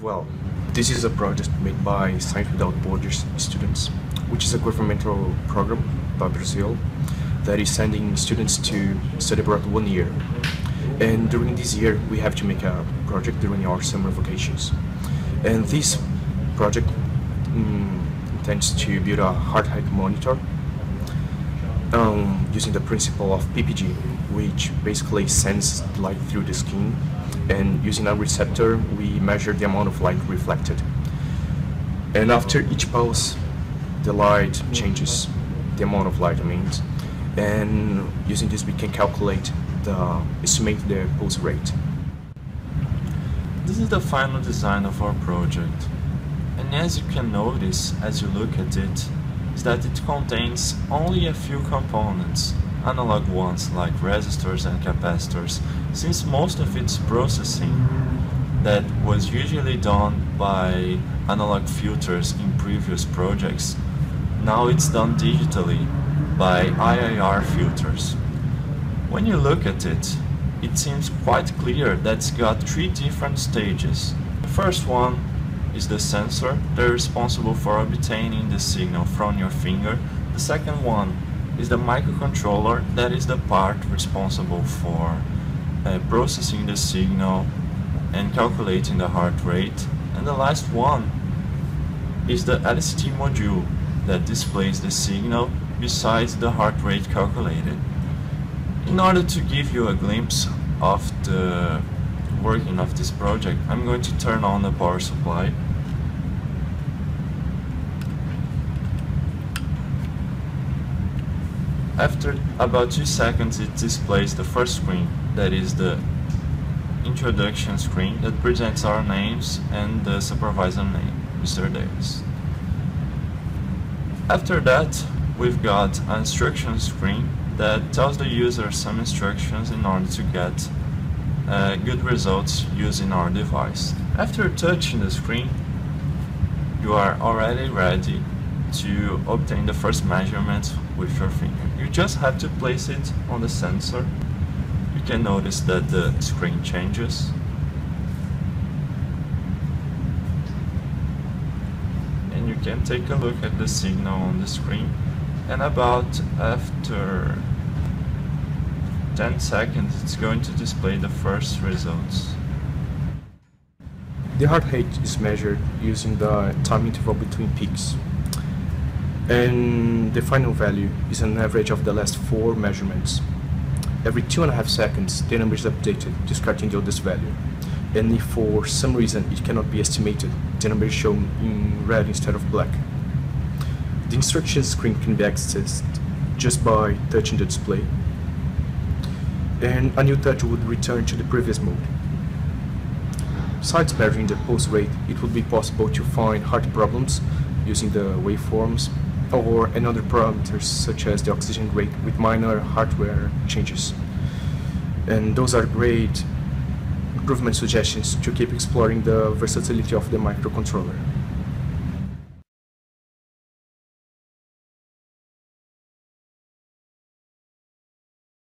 Well, this is a project made by Science Without Borders students, which is a governmental program by Brazil that is sending students to study abroad one year. And during this year, we have to make a project during our summer vacations. And this project um, intends to build a heart height monitor um, using the principle of PPG, which basically sends light through the skin. And using a receptor we measure the amount of light reflected. And after each pulse the light changes the amount of light I mean. And using this we can calculate the estimate the pulse rate. This is the final design of our project. And as you can notice as you look at it is that it contains only a few components analog ones like resistors and capacitors, since most of its processing that was usually done by analog filters in previous projects, now it's done digitally by IIR filters. When you look at it, it seems quite clear that it's got three different stages. The first one is the sensor they're responsible for obtaining the signal from your finger. The second one is the microcontroller that is the part responsible for uh, processing the signal and calculating the heart rate and the last one is the LCD module that displays the signal besides the heart rate calculated. In order to give you a glimpse of the working of this project, I'm going to turn on the power supply After about 2 seconds it displays the first screen, that is the introduction screen that presents our names and the supervisor name, Mr. Davis. After that, we've got an instruction screen that tells the user some instructions in order to get uh, good results using our device. After touching the screen, you are already ready to obtain the first measurements with your finger. You just have to place it on the sensor. You can notice that the screen changes. And you can take a look at the signal on the screen. And about after 10 seconds it's going to display the first results. The heart rate is measured using the time interval between peaks and the final value is an average of the last four measurements. Every two and a half seconds, the number is updated, discarding the oldest value. And if for some reason it cannot be estimated, the number is shown in red instead of black. The instruction screen can be accessed just by touching the display, and a new touch would return to the previous mode. Besides measuring the pulse rate, it would be possible to find heart problems using the waveforms or another parameters such as the oxygen rate with minor hardware changes. And those are great improvement suggestions to keep exploring the versatility of the microcontroller.